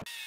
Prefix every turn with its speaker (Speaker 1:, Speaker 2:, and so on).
Speaker 1: you